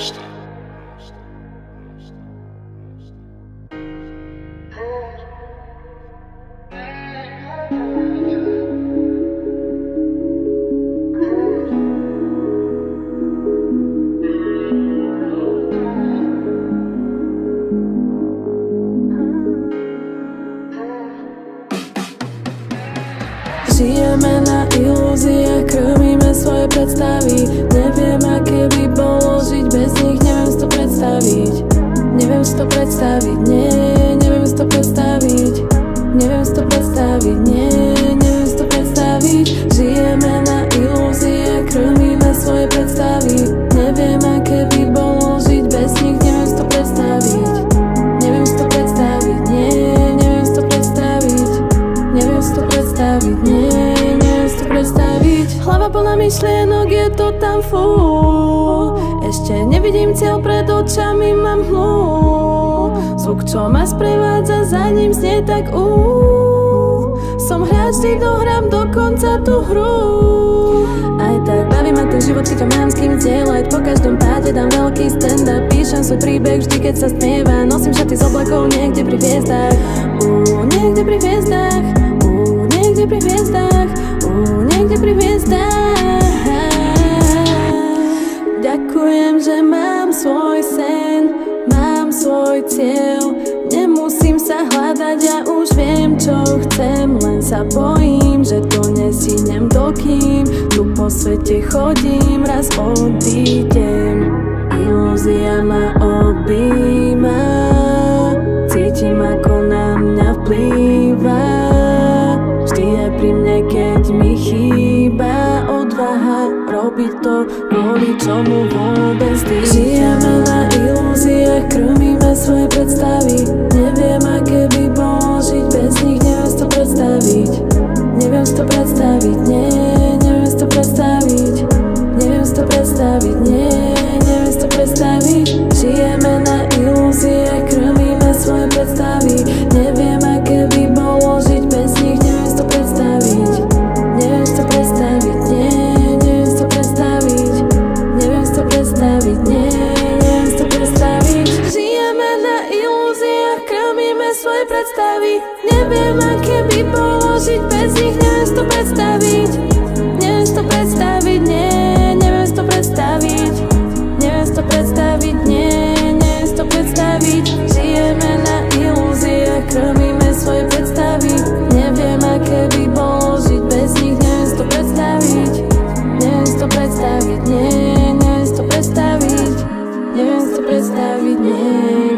Žijeme na ilúziách, krmíme svoje predstavy plná myšlienok, je to tam fú. Ešte nevidím cieľ pred očami, mám hlu Zvuk, čo ma sprevádza, za ním znie tak ú. Som hráč, ty dohrám do konca tú hru. Aj tak baví ma ten život, keď mám s kým zdieľať. Po každom páde dám veľký stand-up. Píšem svoj príbeh vždy, keď sa smieva Nosím šaty z oblakov niekde pri hviezdách mám svoj cieľ. Nemusím sa hľadať, ja už viem, čo chcem. Len sa bojím, že to nestínem dokým Tu po svete chodím, raz odídem. Ilúzia ma objíma. Cítim, ako na mňa vplýva. Vždy je pri mne, keď mi chýba odvaha Robiť to, kvôli čomu vôbec dýcham. Žijeme na ilúziách, krmíme svoje predstavy predstavy Neviem, aké by bolo žiť bez nich Neviem si to predstaviť. Neviem si to predstaviť, nie Neviem si to predstaviť. Neviem si to predstaviť, nie Neviem si to predstaviť. Žijeme na ilúzie Krmíme svoje predstavy. Neviem, aké by bolo žiť bez nich Neviem si to predstaviť. Neviem si to predstaviť, nie Neviem si to predstaviť. Neviem si to predstaviť, nie.